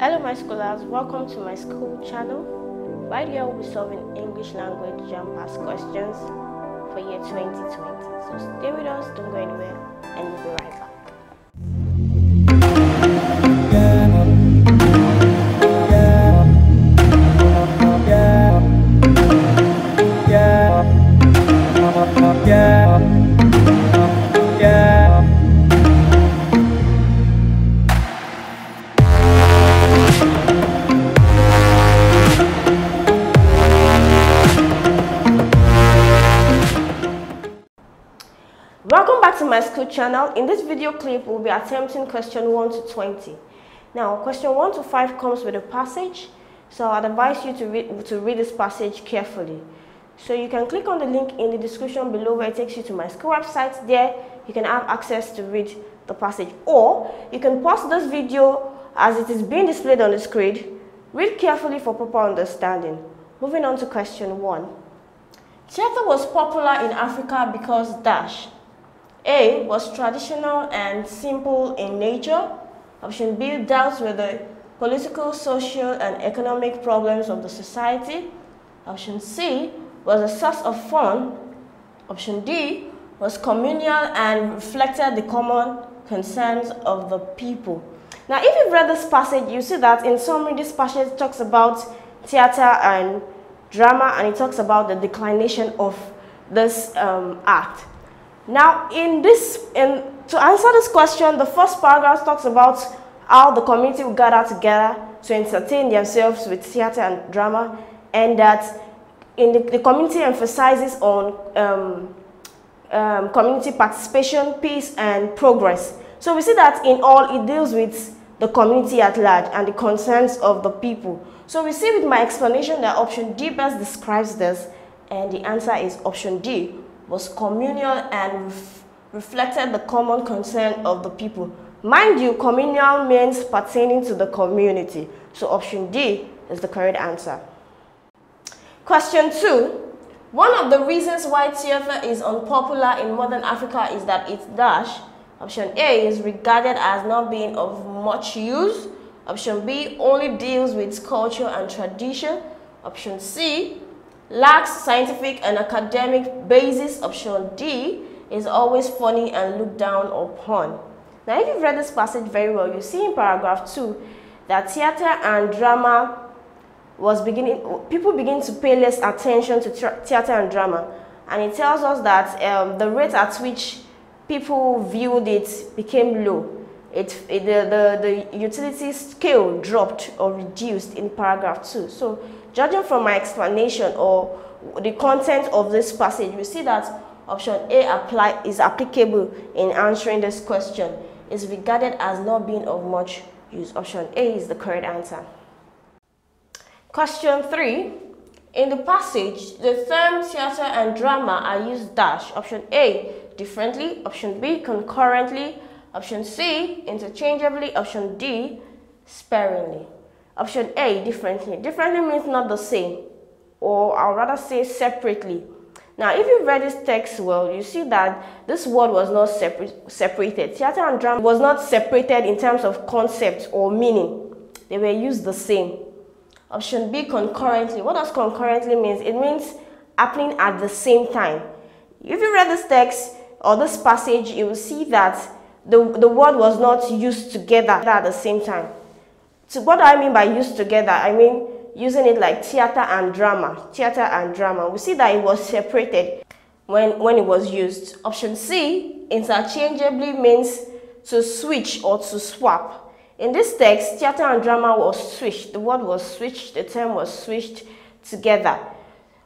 Hello my scholars, welcome to Myschool channel. Right here we'll be solving English language JAMB pass questions for year 2020. So stay with us, don't go anywhere, and we'll be right back. Back to Myschool channel. In this video clip, we'll be attempting question 1 to 20. Now, question 1 to 5 comes with a passage, so I'd advise you to read, to read this passage carefully. So you can click on the link in the description below where it takes you to Myschool website. There, you can have access to read the passage. Or, you can pause this video as it is being displayed on the screen. Read carefully for proper understanding. Moving on to question 1. Theater was popular in Africa because dash a was traditional and simple in nature. Option B dealt with the political, social, and economic problems of the society. Option C was a source of fun. Option D was communal and reflected the common concerns of the people. Now, if you've read this passage, you see that in summary, this passage talks about theater and drama, and it talks about the declination of this um, act. Now, in this, in, to answer this question, the first paragraph talks about how the community will gather together to entertain themselves with theater and drama, and that in the, the community emphasizes on um, um, community participation, peace, and progress. So we see that in all, it deals with the community at large and the concerns of the people. So we see with my explanation that option D best describes this, and the answer is option D, was communal and ref reflected the common concern of the people. Mind you, communal means pertaining to the community. So option D is the correct answer. Question 2. One of the reasons why theatre is unpopular in modern Africa is that its dash, option A, is regarded as not being of much use. Option B only deals with culture and tradition. Option C lacks scientific and academic basis. Option D is always funny and looked down upon. Now, if you've read this passage very well, you see in paragraph 2 that theater and drama was beginning, people begin to pay less attention to theater and drama. And it tells us that um, the rate at which people viewed it became low. It, it, the, the, the utility scale dropped or reduced in paragraph 2. So Judging from my explanation or the content of this passage, we see that option A apply, is applicable in answering this question. Is regarded as not being of much use. Option A is the correct answer. Question 3. In the passage, the term theater and drama are used dash. Option A, differently. Option B, concurrently. Option C, interchangeably. Option D, sparingly. Option A, differently. Differently means not the same, or I'll rather say separately. Now, if you read this text well, you see that this word was not separ separated. Theater and drama was not separated in terms of concept or meaning. They were used the same. Option B, concurrently. What does concurrently means? It means happening at the same time. If you read this text or this passage, you will see that the, the word was not used together at the same time. So what do I mean by used together? I mean using it like theater and drama, theater and drama. We see that it was separated when, when it was used. Option C, interchangeably means to switch or to swap. In this text, theater and drama was switched. The word was switched, the term was switched together.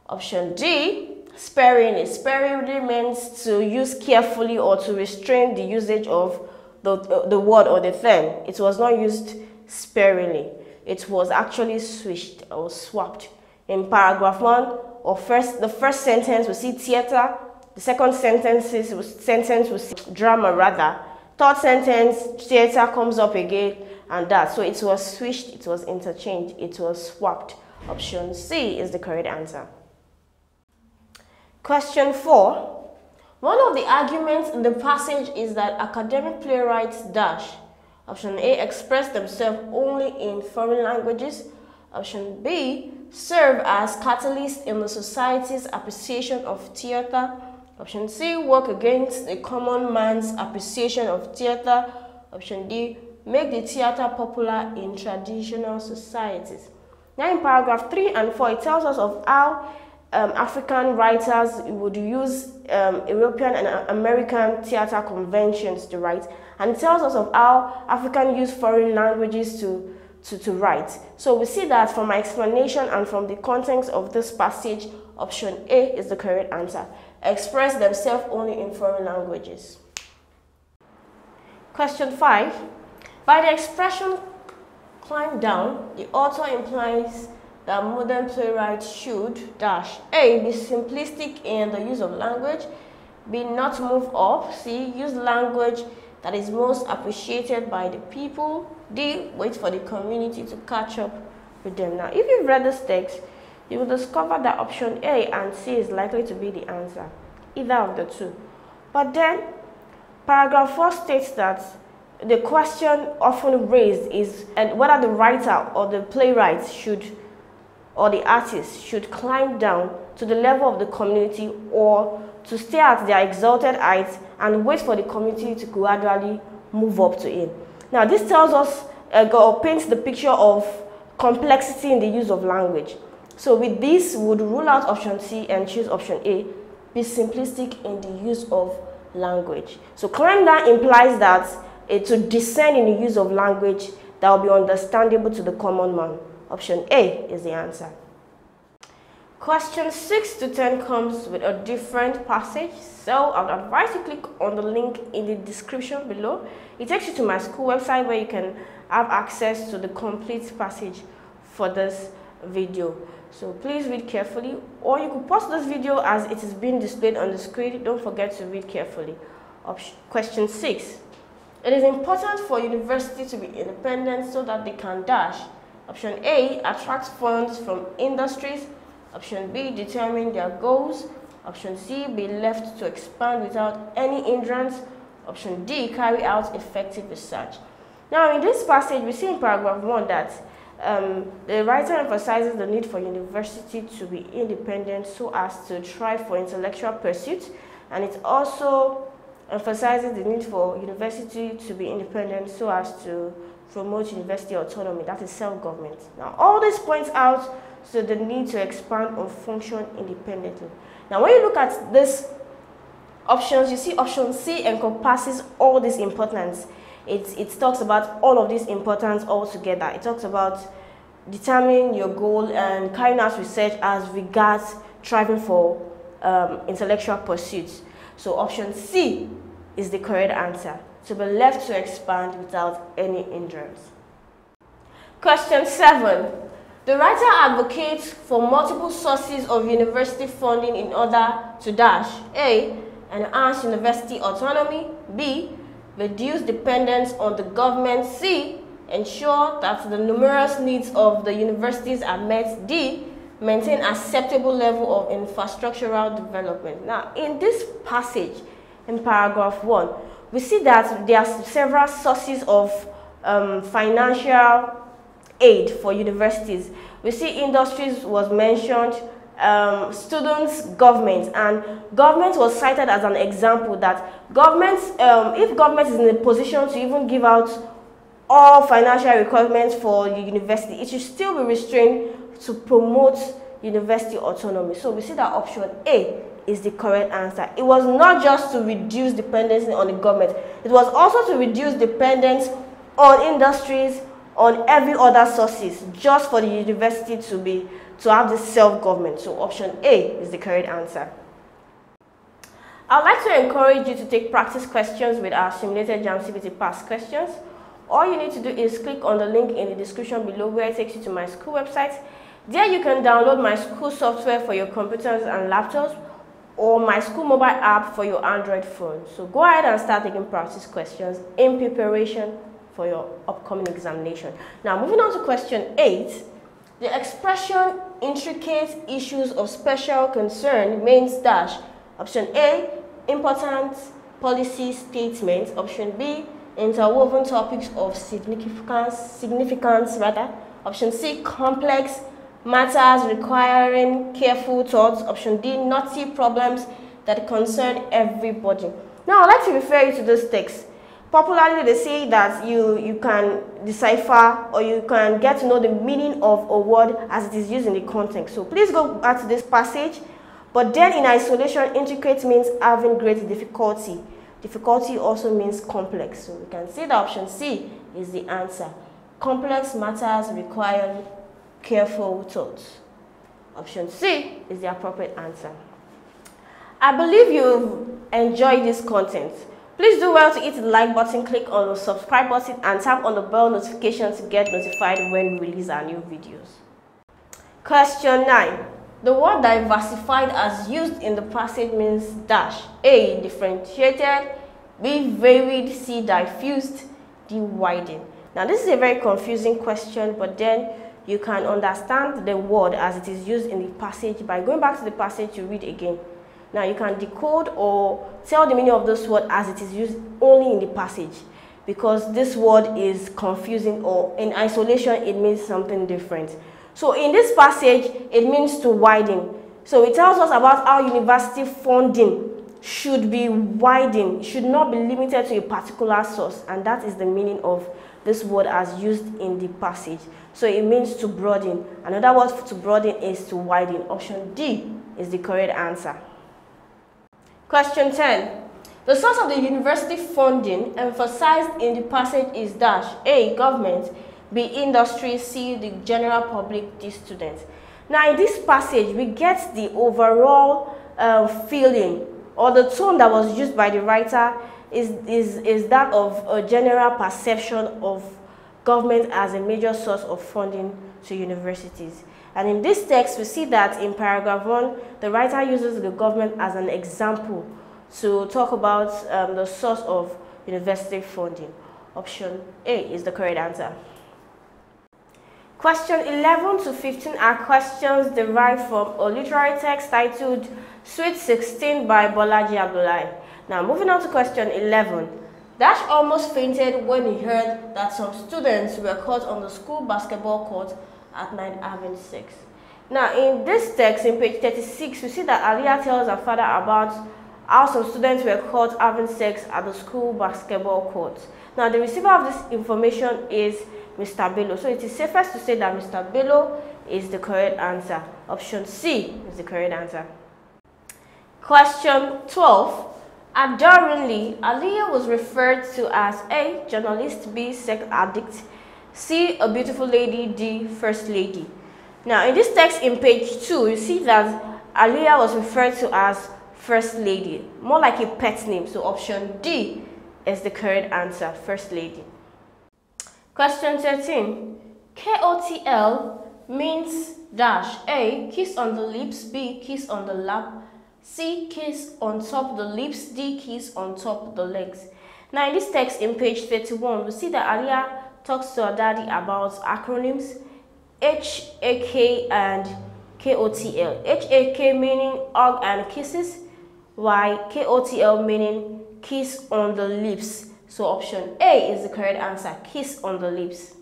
Option D, sparingly. Sparingly means to use carefully or to restrain the usage of the, the word or the term. It was not used sparingly. It was actually switched or swapped. In paragraph one, or first, the first sentence we see theater, the second sentence was sentence was drama rather. Third sentence, theater comes up again and that. So it was switched, it was interchanged, it was swapped. Option C is the correct answer. Question 4. One of the arguments in the passage is that academic playwrights dash Option A, express themselves only in foreign languages. Option B, serve as catalyst in the society's appreciation of theater. Option C, work against the common man's appreciation of theater. Option D, make the theater popular in traditional societies. Now in paragraph 3 and 4, it tells us of how um, African writers would use um, European and American theater conventions to write. And tells us of how African use foreign languages to, to, to write. So we see that from my explanation and from the context of this passage, option A is the correct answer. Express themselves only in foreign languages. Question 5. By the expression climb down, the author implies that modern playwrights should dash A. Be simplistic in the use of language. B. Not move up. C. Use language that is most appreciated by the people. D. Wait for the community to catch up with them. Now, if you've read this text, you will discover that option A and C is likely to be the answer, either of the two. But then, paragraph 4 states that the question often raised is and whether the writer or the playwright should or the artist should climb down to the level of the community or to stay at their exalted heights and wait for the community to gradually move up to it. Now, this tells us uh, or paints the picture of complexity in the use of language. So with this, we would rule out option C and choose option A, be simplistic in the use of language. So climb down implies that uh, to descend in the use of language that will be understandable to the common man. Option A is the answer. Question 6 to 10 comes with a different passage, so I would advise you click on the link in the description below. It takes you to Myschool website where you can have access to the complete passage for this video. So please read carefully or you could pause this video as it is being displayed on the screen. Don't forget to read carefully. Option, question 6. It is important for university to be independent so that they can dash Option A, attract funds from industries. Option B, determine their goals. Option C, be left to expand without any hindrance. Option D, carry out effective research. Now, in this passage, we see in paragraph 1 that um, the writer emphasizes the need for university to be independent so as to try for intellectual pursuits, and it also emphasizes the need for university to be independent so as to promote university autonomy, that is self-government. Now, all this points out to the need to expand or function independently. Now, when you look at these options, you see option C encompasses all this importance. It, it talks about all of this importance all together. It talks about determining your goal and carrying out research as regards striving for um, intellectual pursuits. So option C is the correct answer to be left to expand without any hindrance. Question 7. The writer advocates for multiple sources of university funding in order to dash A. Enhance university autonomy B. Reduce dependence on the government C. Ensure that the numerous needs of the universities are met D. Maintain acceptable level of infrastructural development. Now, in this passage, in paragraph 1, we see that there are several sources of um, financial aid for universities. We see industries was mentioned, um, students, government, and government was cited as an example that government, um, if government is in a position to even give out all financial requirements for the university, it should still be restrained to promote university autonomy. So we see that option A is the correct answer. It was not just to reduce dependency on the government, it was also to reduce dependence on industries, on every other sources, just for the university to be to have this self-government. So option A is the correct answer. I'd like to encourage you to take practice questions with our simulated JAMB CBT past questions. All you need to do is click on the link in the description below where it takes you to Myschool website. There you can download Myschool software for your computers and laptops or Myschool mobile app for your Android phone. So go ahead and start taking practice questions in preparation for your upcoming examination. Now moving on to question 8, the expression intricate issues of special concern means dash. Option A, important policy statements. Option B, interwoven topics of significance, significance rather. Option C, complex matters requiring careful thoughts. Option D, knotty problems that concern everybody. Now, I'd like to refer you to this text. Popularly, they say that you, you can decipher or you can get to know the meaning of a word as it is used in the context. So please go back to this passage. But then in isolation, intricate means having great difficulty. Difficulty also means complex. So we can say that option C is the answer. Complex matters require careful thought. Option C is the appropriate answer. I believe you've enjoyed this content. Please do well to hit the like button, click on the subscribe button and tap on the bell notification to get notified when we release our new videos. Question 9. The word diversified as used in the passage means dash. A. Differentiated. B. Varied. C. Diffused. D. Widened. Now this is a very confusing question but then you can understand the word as it is used in the passage by going back to the passage you read again. Now you can decode or tell the meaning of this word as it is used only in the passage because this word is confusing or in isolation it means something different. So in this passage it means to widen. So it tells us about how university funding should be widened, should not be limited to a particular source and that is the meaning of this word as used in the passage. So it means to broaden. Another word to broaden is to widen. Option D is the correct answer. Question 10. The source of the university funding emphasized in the passage is dash A. Government B. Industry C. The general public D. Students. Now in this passage we get the overall uh, feeling or the tone that was used by the writer is, is, is that of a general perception of government as a major source of funding to universities. And in this text, we see that in paragraph 1, the writer uses the government as an example to talk about um, the source of university funding. Option A is the correct answer. Question 11 to 15 are questions derived from a literary text titled Sweet 16 by Bolaji Abdullahi. Now, moving on to question 11. Dash almost fainted when he heard that some students were caught on the school basketball court at 9 having 6. Now, in this text, in page 36, we see that Aliyah tells her father about how some students were caught having sex at the school basketball court. Now, the receiver of this information is Mr. Bello. So it is safest to say that Mr. Bello is the correct answer. Option C is the correct answer. Question 12. Adoringly, Aliyah was referred to as A. Journalist, B. Sex addict, C. A beautiful lady, D. First lady. Now, in this text in page 2, you see that Aliyah was referred to as First Lady, more like a pet name. So option D is the correct answer, First Lady. Question 13. KOTL means dash A. Kiss on the lips, B. Kiss on the lap, C. Kiss on top the lips, D. Kiss on top the legs. Now in this text in page 31, we see that Aliyah talks to her daddy about acronyms H, A, K, and KOTL. H, A, K meaning hug and kisses, while KOTL meaning kiss on the lips. So option A is the correct answer, kiss on the lips.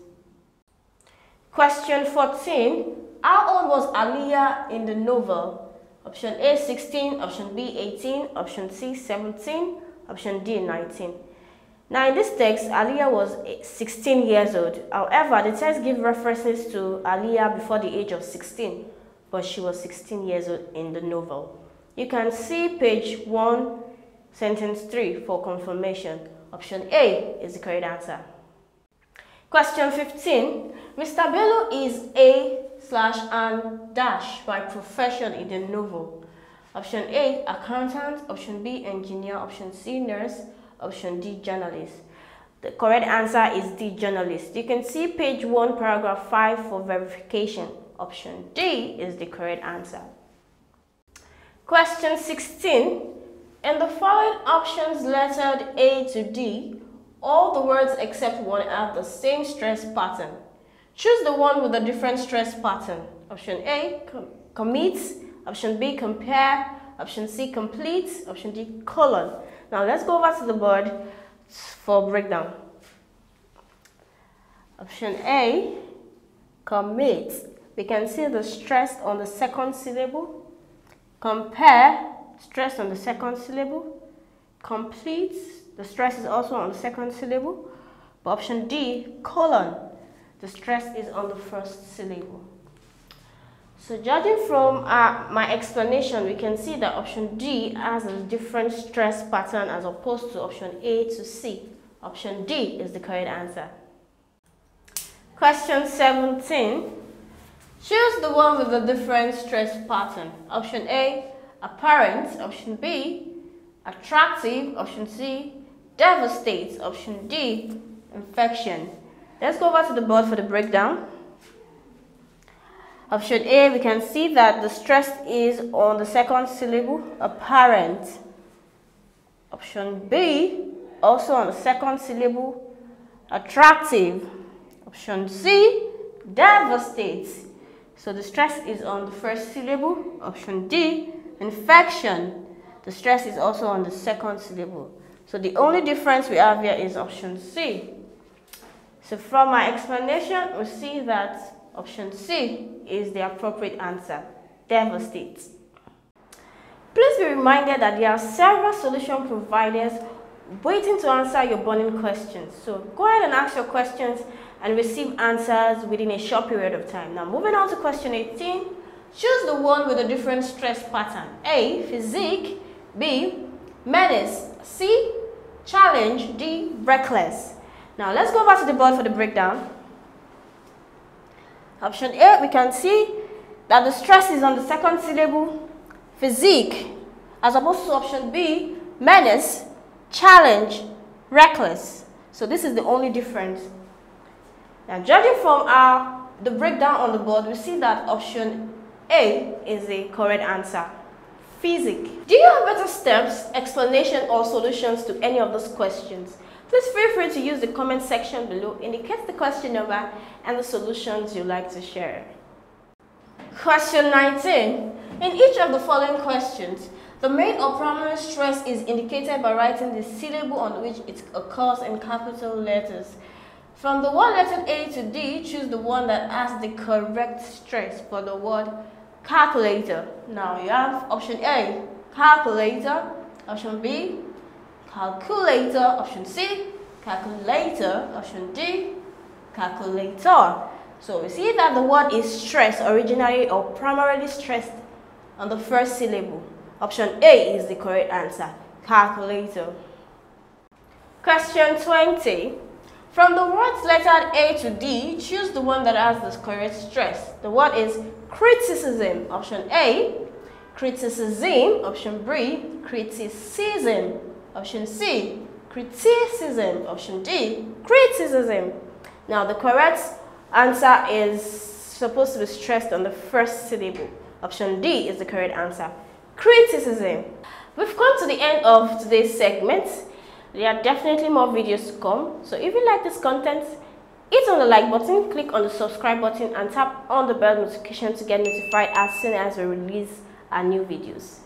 Question 14. How old was Aliyah in the novel? Option A 16, option B 18, option C 17, option D 19. Now in this text, Aliyah was eh, 16 years old. However, the text gives references to Aliyah before the age of 16, but she was 16 years old in the novel. You can see page 1, sentence 3 for confirmation. Option A is the correct answer. Question 15. Mr. Bello is a slash and dash by profession in the novel. Option A, accountant. Option B, engineer. Option C, nurse. Option D, journalist. The correct answer is D, journalist. You can see page 1, paragraph 5 for verification. Option D is the correct answer. Question 16. In the following options lettered A to D, all the words except one have the same stress pattern. Choose the one with a different stress pattern. Option A, com commits. Option B, compare. Option C, complete. Option D, colon. Now let's go over to the board for breakdown. Option A, commit. We can see the stress on the second syllable. Compare, stress on the second syllable. Complete, the stress is also on the second syllable. But option D, colon, the stress is on the first syllable. So judging from uh, my explanation, we can see that option D has a different stress pattern as opposed to option A to C. Option D is the correct answer. Question 17. Choose the one with the different stress pattern. Option A, apparent. Option B, attractive. Option C, devastates. Option D, infection. Let's go over to the board for the breakdown. Option A, we can see that the stress is on the second syllable, apparent. Option B, also on the second syllable, attractive. Option C, devastate. So the stress is on the first syllable. Option D, infection. The stress is also on the second syllable. So the only difference we have here is option C. So from my explanation, we see that Option C is the appropriate answer. Devastate. Please be reminded that there are several solution providers waiting to answer your burning questions. So go ahead and ask your questions and receive answers within a short period of time. Now moving on to question 18, choose the one with a different stress pattern. A, physique, B, menace, C, challenge, D, reckless. Now let's go back to the board for the breakdown. Option A, we can see that the stress is on the second syllable, physique, as opposed to option B, menace, challenge, reckless. So this is the only difference. Now, judging from our the breakdown on the board, we see that option A is the correct answer. Physique. Do you have better steps, explanation, or solutions to any of those questions? Please feel free to use the comment section below, indicate the question number and the solutions you'd like to share. Question 19. In each of the following questions, the main or primary stress is indicated by writing the syllable on which it occurs in capital letters. From the one letter A to D, choose the one that has the correct stress for the word calculator. Now you have option A, calculator, option B, calculator, option C, calculator, option D, calculator. So we see that the word is stressed originally or primarily stressed on the first syllable. Option A is the correct answer, calculator. Question 20. From the words lettered A to D, choose the one that has the correct stress. The word is criticism. Option A, criticism. Option B, criticism. Option C, criticism. Option D, criticism. Now the correct answer is supposed to be stressed on the first syllable. Option D is the correct answer. Criticism. We've come to the end of today's segment. There are definitely more videos to come. So if you like this content, hit on the like button, click on the subscribe button and tap on the bell notification to get notified as soon as we release our new videos.